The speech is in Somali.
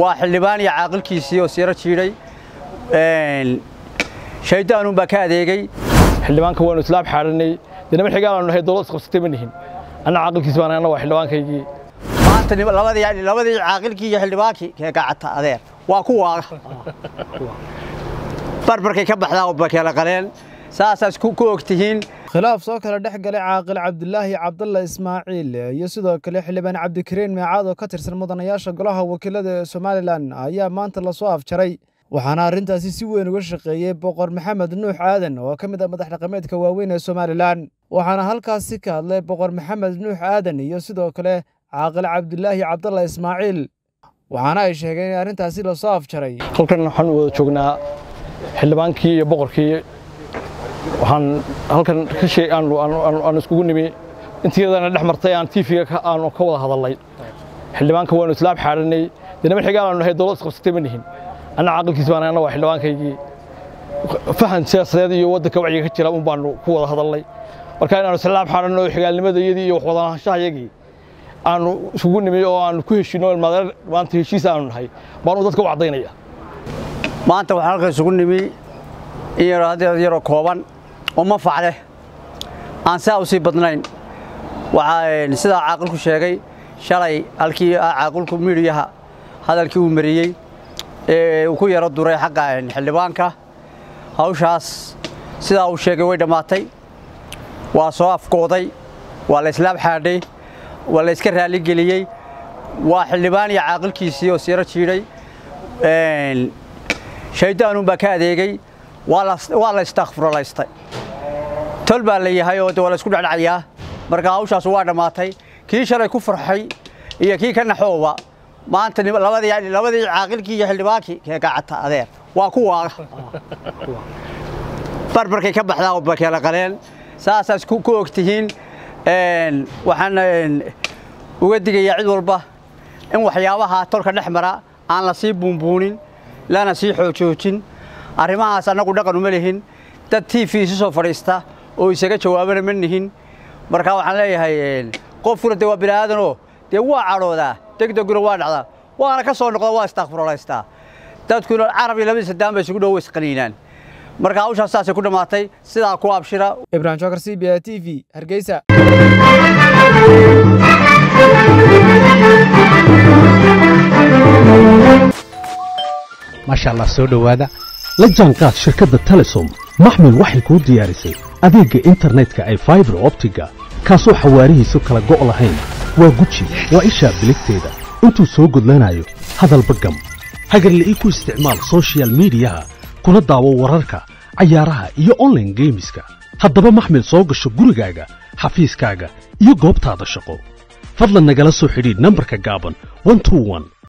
waa xildhibaan iyo caaqilkiisii oo siiro jiidhay shaydaanuun baa ka adeegay. Xildhibaanka waanu islaab xaadhanay dee niman xigaan aanu nahay dowlad isqabsatay ma nihin anna caaqilkiis baan anna waa xildhibaankaygii. Maanta labadii labadii caaqilkii iyo xildhibaankii kee gacata adeer. Waa ku waaga barbarkay ka baxdaa oo bakeela qaleen. Saasaas ku og tihiin khilaaf soo kala dhex galay caaqil cabdilaahi cabdalla ismaaciil iyo sidoo kale xildhibaan cabdikariin meecaad oo ka tirsan mudanayaasha golaha wakiilada ee somalilan ayaa maanta la soo afjaray waxaana arrintaasi si weyn uga shaqeeyey boqor maxamed nuux aadan oo ka mid ah madax dhaqameedka waaweyn ee somalilan waxaana halkaasi ka hadlay boqor maxamed nuux aadan iyo sidoo kale caaqil cabdilaahi cabdalla ismaaciil waxaana ay sheegeen in arrintaasi la soo afjaray. Halkan waxaan wada joognaa xildhibaankii iyo boqorkii waxaan halkan ka sheeg aan iskugu nimi. Intiidana dhex martay aan tiifiga aanu ka wada hadalnay. Xildhibaanka waanu islaab xaadhanay dee niman xigaan aanu nahay dowlad isqabsatay ma nihin anna caaqilkiis baan anna waa xildhibaankaygii. Fahan siyaasadeed iyo waddanka wacyiga ka jira un baanu ku wada hadalnay. Marka inaanu islaab xaadhanno xigaalnimadayadii iyo waxwadahashahayagii aanu isugu nimi oo aanu ku heshinno maanta heshiis aanu nahay. Baanu dadka u caddaynaya. Maanta waxaan halkan isugu nimi in yaroo kooban oo manfac leh aan saa u sii badnayn. Waxaa sidaa caaqilku sheegay shalay halkii caaqilku miidhiyaha hadalkii uu mariyey ee uu ku yaro duray xagga xildhibaanka. Hawshaas sidaa uu sheegay way dhammaatay waa soo afkooday waa la islaab xaadhay waa la iska raaligeliyey waa xildhibaan iyo caaqilkiisii oo siiro jiidhay shaydaanuun baa ka adeegay waa la istakfurolaystay tol baa la yahay oo waa la isku dhacdhacayaa marka hawshaas waa dhammaatay kii shalay ku farxay iyo kii ka naxooba maanta labadii caaqilkii iyo xildhibaankii kee gacata adeer. Waa ku waaga barbarkay ka baxdaa bakeela qaleen. Saasaas ku og tihiin waxaan uga digayaa cid walba in waxyaabaha tolka dhex mara aan la sii buunbuunin lana sii xoojoojin arrimahaas annagu dhaqan uma lihin. Dad t v isu soo fadhiista oo isaga jawaabana ma nihin marka waxaan leeyahay qofkuna dee waa bini'aadanoo dee waa cadhoodaa degdeguna waa dhacdaa waana ka soo noqda waa istakfurolaystaa dadkuna carab iyo labadii saddaan ba isugu dhow isqaniinaan marka hawshaas saasay ku dhammaatay sidaa ku abshira. Ibrahim jokar c b a t v. Hargeysa maasha allah soo dhowaada la jaanqaad shirkadda telesom. Maxmil waxay kuu diyaarisay adeegga internetka ay faibar optiga kaasoo xawaarihiisu kala go' lahayn. Waa guji waa ishaa biligteeda. Intuu soo gudlanayo hadalba gam hagarle ii ku isticmaal soshiyal miidiyaha kuna daawo wararka cayaaraha iyo onlaine geemiska haddaba maxmil soo gasho gurigaaga xafiiskaaga iyo goobtaada shaqo. Fadlan nagala soo xidhiidh nambarka gaaban